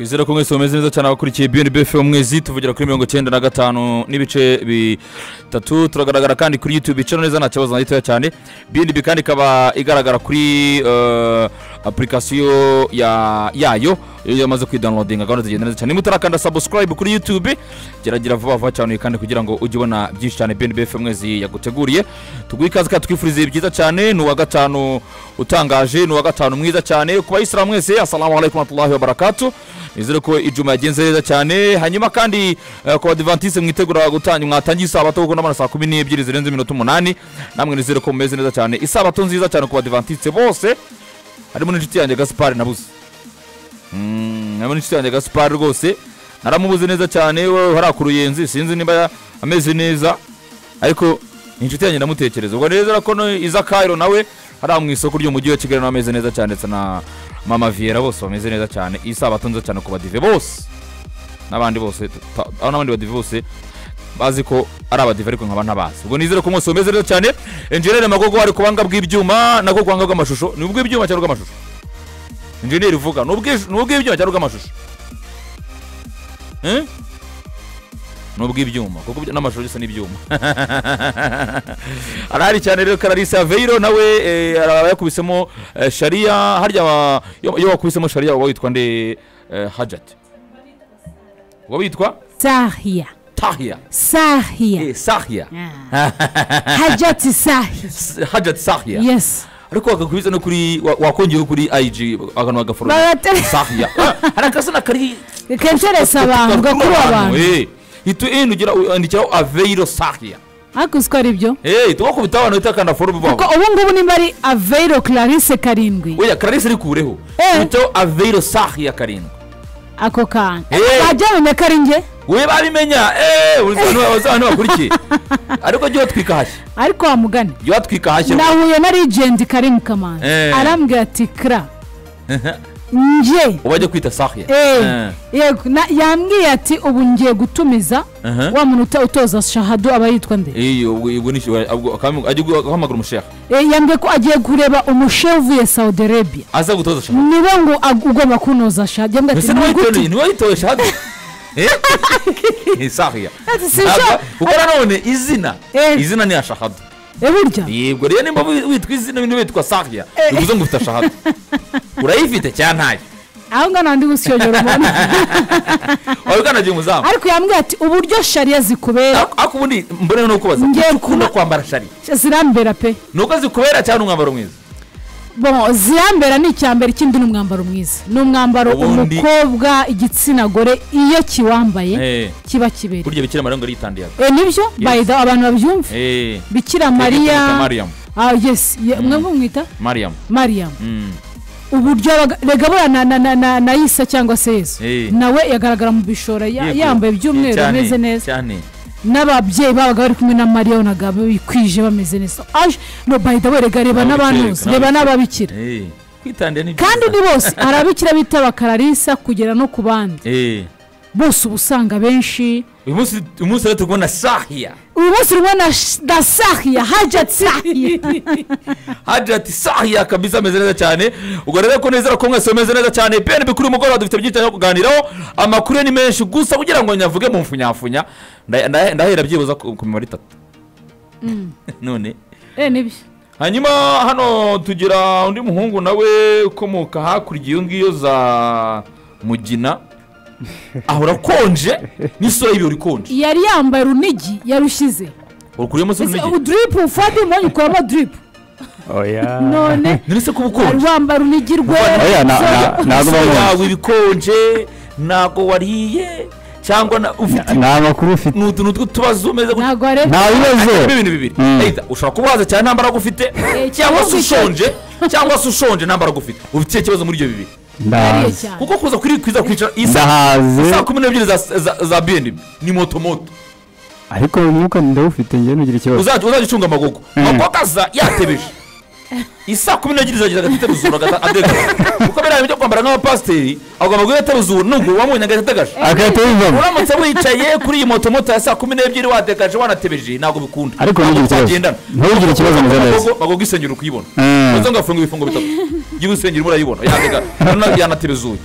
twizere ko mwese mumeze neza cyane abakurikiye bnbf umwezi tuvugira kuri mirongo icyenda na gatanu n'ibice bitatu. Turagaragara kandi kuri youtube icana neza nta kibazo na gitoya cyane. Bnb kandi ikaba igaragara kuri eh, apurikasiyo ya- yayo. Iyo yamaze kwidownloadinga gahunda zigenda neza cyane. Niba utarakanda subscribe kuri youtube. Geragera vuba vuba cyane kandi kugira ngo ujye ubona byinshi cyane bnbf umwezi yaguteguriye. Tuguhe ikaze kandi twifurize byiza cyane. Ni uwa gatanu utangaje ni uwa gatanu mwiza cyane. Ku bayisilamu mwese assalamu alaikum warahmatullahi wabarakatu nizere ko ijuma yagenze neza cyane. Hanyuma kandi eh, ku badivantise mwitegura gutanga mwatangiye isabato kuko ndabona saa kumi n'ebyiri zirenze iminota umunani. Namwe nizere ko mumeze neza cyane. Isabato nziza cyane ku badivantise bose. Harimo n'inshuti yanjye gasipari nabuze. Harimo n'inshuti yanjye gasipari rwose naramubuze neza cyane we hariya ku ruyenzi sinzi niba ameze neza ariko inshuti yanjye ndamutekereza ubwo neza ko iza kayiro nawe hariya mu isoko ry'umujyi wa kigali nawe ameze neza cyane ndetse na mama viera bose bameze neza cyane iyi sabato nziza cyane ku badive bose n'abandi bose aho n'abandi badive bose bazi ko ari abadive ariko nkaba ntabazi ubwo nizere ko mwese bameze neza cyane enjeniyeri magogo ari ku buhanga bw'ibyuma nako ku buhanga bw'amashusho ni ubw'ibyuma cyangwa ubw'amashusho enjeniyeri uvuga ni ubw'ij- ni ubw'ibyuma cyangwa ubw'amashusho Eh? ni ubw'ibyuma kuko ibyo- n'amashusho bisa n'ibyuma arahari cyane rero kararisa veiro nawe eh, araba yakubisemo eh, sharia harya wa- iyo iyo wakubisemo sharia uba witwa nde eh, hajati uba witwa Sahia. tahia Sahia. eh, sahia Hajati Sahi. S- hajati sahia Yes. Ariko wakakubiza no kuri wa- wakongeyeho kuri ig akantu bagaforoma sahia Ah, hari akazina kari Kenteresa abantu gakuru abantu. eh itu ino ugira andikiraho aveiro sahia Ariko uzi ko ari byo. eh tugakubita abantu bita kanda forume Kuko babo ubu ngubu nimba ari Aveiro Clarisse karindwi. oya clarisse ari kureho. Eee bitaho aveiro sahia karindwi Ako kantu. Bajya bamenya ko ari njye. we babimenya eee abantu bakurikiye ariko jya watwika hashya Ariko wa mugani. jya watwika hashya Nahuye na Legend Karim Kamanzi. Eh. Arambwira ati kra. Nje. uba ajya kwita sahya. Eh, yego na- yambwiye ati ubu ngiye gutumiza wa muntu utoza shahadu aba yitwa nde? Ni guhamagara umusheha Eh, yambwiye ko agiye kureba umushefu uvuye saudi arabia. Aza gutoza shahada ni we ngo ugomba kunoza shahadu yambwiye ati ni ni we witoye shahada Eh? sahya. Ati, si Ntabwo- sha- kuko nanone izina Eh. izina ni Eh, burya? Yego rero nimba wi- witwa izina witwa sahya Eh. bivuze ngo ufite shahada urayifite cyangwa ntayo aho ngaho ndi gushyogera umuntu waba ukanagiye umuzamu ariko yambwiye ati uburyo shariya zikubera. Ariko ubundi mbona no kubaza Ngiye kuki ukunda kwambara shari zirambera pe. Ni uko zikubera cyangwa ni umwambaro mwiza bon zirambera ni icya mbere ikindi ni umwambaro mwiza ni umwambaro umukobwa igitsina gore iyo kiwambaye kiba kibereye burya bikira mariya ngo aritandiye Eh, ni byo bayida abantu babyumve. Bikira Mariya ah yes. Ye- mwe mumwita Mariam. Mariyamu Mm. Uburyo abaga- rega buriya na, na, na, na, na yisa cyangwa se yesu. Nawe yagaragara mu bishora yambaye by'umweru Cyane, ameze neza. n'ababyeyi babaga bari kumwe na mariya wabonaga bikwije bameze neza. Aje no the way rega reba n'abantuzi reba n'ababikira. kandi ni bose hari ababikira bita bakararisa kugera no ku bandi. Bose uba usanga benshi. Uyu munsi uyu rero turi kubona sahiya uyu munsi urimo na, sh- na sahiya hajati sahiya hajati sahiya kabisa ameze neza cyane. Ubwo rero ko neza ko mwese mumeze neza cyane. Peni bikuri umugoroba dufite byinshi byo kuganiraho. Amakuru ni menshi gusa kugira ngo nyavuge mu mfunyafunya. Nda- nda- ndahera byibuza ku mibare itatu. None. Eh hanyuma hano tugira undi muhungu nawe ukomoka hakurya iyo ngiyo za mugina. Ahora urakonje n'isura y'ibiro rikonje yari yambaye urunigi yarushyize ukuriyemo se runigi n'igi ubu mu ufata umwanya ukuramo diripu oya. None. None se kuba ukonje wambaye urunigi rwera yawe ibikonje ntabwo wariye cyangwa na- ufite nta makuru ufite. Ni utuntu tw'utubazo umeze gutya nta bibazo ibintu bibiri. Mm. Ushobora kuba waza cyane nta mbaraga ufite Eh, cyangwa se ushonje? Cyangwa se ushonje nta mbaraga ufite ufite ikihe kibazo muri ibyo bibiri ndahaze kuko kuza kuri kwiza kwicara isa ndahaze saa kumi n'ebyiri za- bnb ni moto moto ariko umwuka ndawufite njye nugira ikibazo. Uzajya ucunga amagogo. Mm. amagogo aza yatebeje. Isaa kumi n'ebyiri zageza agahita ateruzura agahita adega kuko biriya byo kwambara nk'abapasiteri agomba guhita ateruzura. Nubwo wamubonye agahita ategaje. Agahita yivamo uramutse wicaye kuri iyi moto moto ya saa kumi n'ebyiri wadegaje wanatebeje ntabwo bikunda. Ariko ntugire ikibazo. Ntugire ikibazo neza. Magogo- magogo isengero uri kuyibona Mm. maze ngafunga ibifungo bitatu. Igihe usengera urayibona yadega none yanatebezuye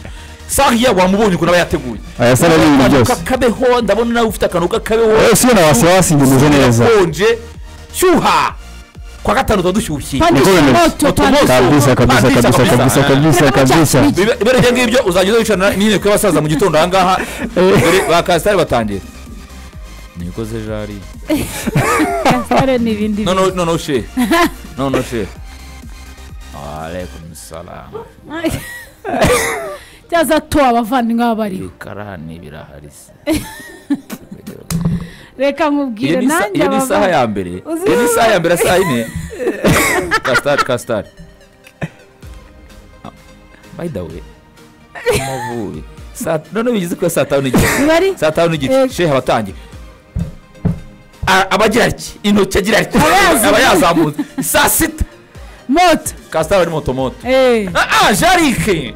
sahiya wamubonye ukuntu aba yateguye. Aya sara n'ibintu akantu byose. k'akabeho ndabona nawe ufite akantu k'akabeho Eh, si yo na wasiwasi njye meze neza. konje shyuha kwa gatanu tuba dushyushye. Kabisa kabisa Kabisa, kabisa. kabisa. kabisa ibere ibyo ngibyo uzajya uza wicarana n'inteko y'abasaza mu gitondo. Aha ngaha ba kasitari batangira nikoze jari? Kasitare n'ibindi noneho noneho she. Noneho she. Cyaza to abavandimwe baba bariho ibikarani birahari. Se reka nkubwire nanjye iyo ni isaha ya mbere. Iyo ni isaha ya mbere saa yine kasitari kasitari way amavubi saa none bigize ko saa tanu n'igice. Saa tanu n'igice. Yego. shehe abatangiye abagira iki intoki agira iki aba yazamutse saa sita. Moto kasitari ari moto moto eee ah ah, jarike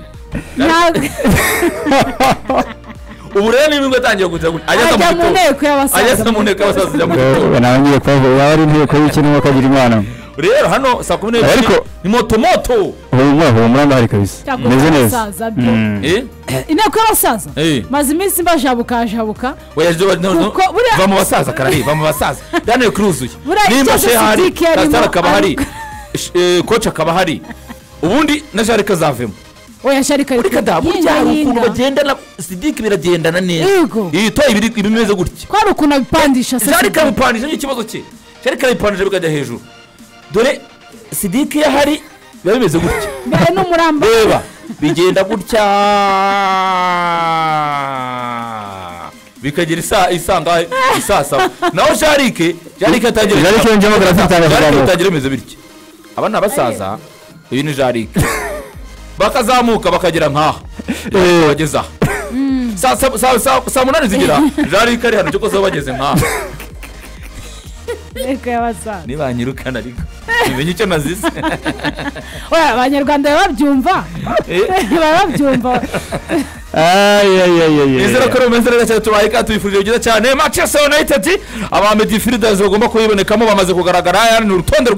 ubu rero niba atangiye kujya ajya mu nteko y'abasaza ageze mu nteko y'abasaza ajya mu gitondo nawe ngiye kubavuga yaba ari inteko y'ikinu bakagira imana rero hano saa kumi n'ebyiri Ariko- ni moto moto humura humura ndahari kabisa Cyakora meze neza abasaza byo. Mm. eh inteko y'abasaza eh maze iminsi mbajabuka jabuka va mu basaza karari va mu basaza daniel kuruzuye nimba she hari kasitari akaba hari eh, koci akaba hari ubundi na jarike azavemo oya sharika ureka da burya hari ukuntu bagendana sidiki biragendana neza. Yego. iyi toye ibiri ibimeze gutya. Ko hari ukuntu abipandisha se jarike arabipandisha ni cyo kibazo cye. Jarike arabipandisha bikajya hejuru. Dore sidiki iyo ahari biba bimeze gutya. Mbere n'umuramba. Reba bigenda gutya. Bikagira isa isanga isaa saba naho jarike jarike atangira Jarike yongeyemo grafite itangaje jarike ijambo. bitangira bimeze bityo aba ni abasaza uyu ni jarike bakazamuka bakagera nk'aha Eh. bageze aha saa saa- munani zigera jarike ari hano cyo koza bageze nk'aha niba nibanyirukana ariko. Bimenye icyo nazize abanyarwanda baba babyumva. Eh. baba babyumva. Nizere ko ari umeze neza cyane tubaye kandi tubifurije byiza cyane. Manchester united bagomba kuyibonekamo bamaze kugaragara. Ni urutonde